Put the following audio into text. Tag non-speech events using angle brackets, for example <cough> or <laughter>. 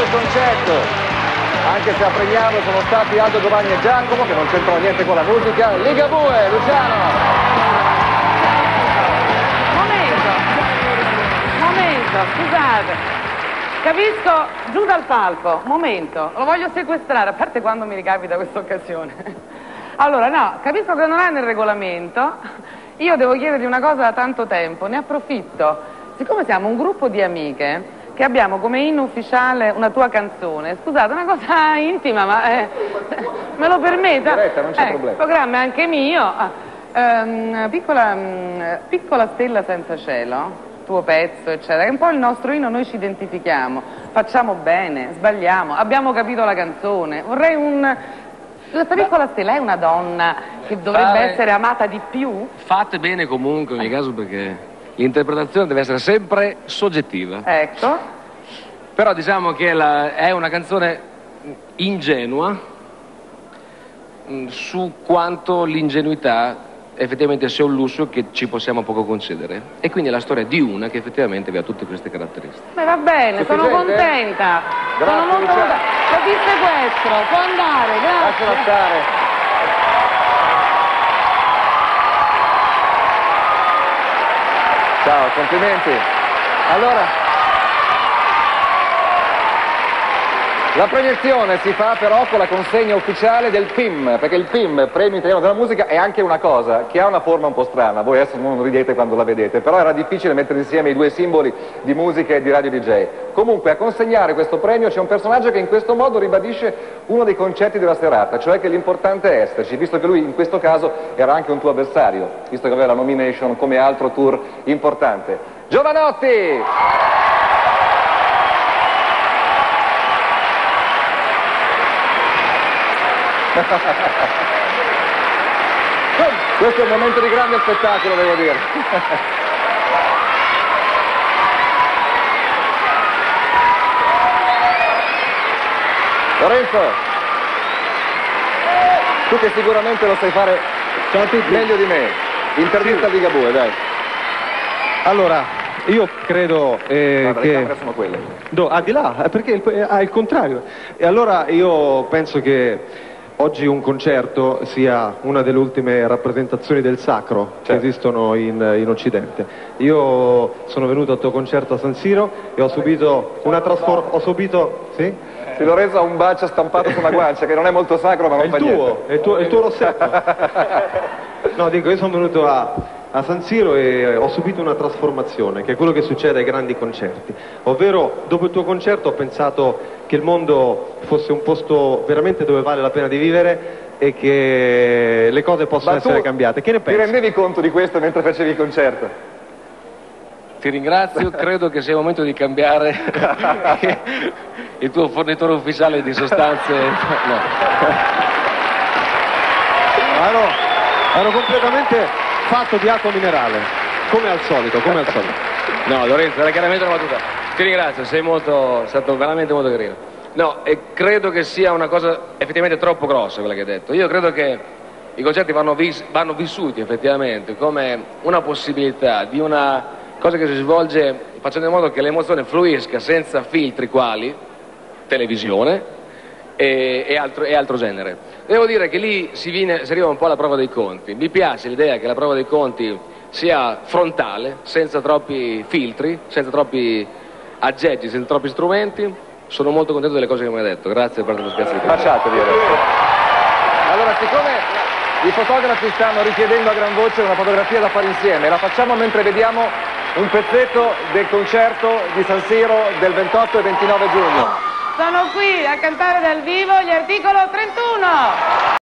il concetto. Anche se a premiarlo sono stati Aldo Giovanni e Giacomo, che non c'entrano niente con la musica. Ligabue, Luciano. Momento, momento, scusate. Capisco, giù dal palco, momento, lo voglio sequestrare, a parte quando mi ricapita questa occasione. Allora, no, capisco che non è nel regolamento, io devo chiedergli una cosa da tanto tempo, ne approfitto. Siccome siamo un gruppo di amiche che abbiamo come inno ufficiale una tua canzone, scusate, una cosa <laughs> intima, ma eh, me lo permetta? Diretta, non c'è Eh, problema. Il programma è anche mio. Ah, ehm, piccola, mm, piccola stella senza cielo, tuo pezzo, eccetera, che è un po' il nostro inno, noi ci identifichiamo, facciamo bene, sbagliamo, abbiamo capito la canzone. Vorrei un... Questa piccola stella è una donna che dovrebbe Fare- essere amata di più? Fate bene comunque in ogni caso perché l'interpretazione deve essere sempre soggettiva. Ecco. Però diciamo che la- è una canzone ingenua mh, su quanto l'ingenuità effettivamente sia un lusso che ci possiamo poco concedere. E quindi è la storia di una che effettivamente aveva tutte queste caratteristiche. Beh, va bene, sono contenta. Grazie, sono molto contenta. Lo dissequestro, può andare, grazie. stare. Ciao, complimenti. Allora, la proiezione si fa però con la consegna ufficiale del PIM, perché il PIM, Premio Italiano della Musica, è anche una cosa che ha una forma un po' strana. Voi adesso non ridete quando la vedete, però era difficile mettere insieme i due simboli di musica e di radio DJ. Comunque, a consegnare questo premio c'è un personaggio che in questo modo ribadisce uno dei concetti della serata, cioè che l'importante è esserci, visto che lui in questo caso era anche un tuo avversario, visto che aveva la nomination come altro tour importante. Giovanotti! <laughs> Questo è un momento di grande spettacolo, devo dire. <laughs> Lorenzo, tu che sicuramente lo sai fare meglio di me, intervista a Ligabue, dai. Allora, io credo eh, Guarda, le che... camere sono quelle. No, ah, di là, eh, perché il, eh, ah, il contrario. E allora io penso che oggi un concerto sia una delle ultime rappresentazioni del sacro che Certo. esistono in, in Occidente. Io sono venuto al tuo concerto a San Siro e ho subito una trasformazione... Ho subito... Sì? Sì, Lorenzo ha un bacio stampato su una guancia che non è molto sacro ma È non il fa tuo, niente. è il tuo, è il tuo rossetto. <laughs> No, dico, io sono venuto a, a San Siro e ho subito una trasformazione, che è quello che succede ai grandi concerti. Ovvero, dopo il tuo concerto ho pensato che il mondo fosse un posto veramente dove vale la pena di vivere e che le cose possono Ma essere cambiate. Che ne Ti pensi? rendevi conto di questo mentre facevi il concerto? Ti ringrazio, credo che sia il momento di cambiare <laughs> il tuo fornitore ufficiale di sostanze. <laughs> No. Ero, ero completamente fatto di acqua minerale, come al solito, come al solito. <laughs> No, Lorenzo, era chiaramente una battuta. Ti ringrazio, sei molto, stato veramente molto carino. No, e credo che sia una cosa effettivamente troppo grossa quella che hai detto. Io credo che i concerti vanno, vis- vanno vissuti effettivamente come una possibilità di una cosa che si svolge facendo in modo che l'emozione fluisca senza filtri quali televisione e, e altro, e altro genere. Devo dire che lì si, viene, si arriva un po' alla prova dei conti. Mi piace l'idea che la prova dei conti sia frontale, senza troppi filtri, senza troppi aggeggi, senza troppi strumenti. Sono molto contento delle cose che mi hai detto. Grazie per lo spazio. Baciatevi adesso. Allora, siccome i fotografi stanno richiedendo a gran voce una fotografia da fare insieme, la facciamo mentre vediamo un pezzetto del concerto di San Siro del 28 e 29 giugno. Sono qui a cantare dal vivo gli articolo 31.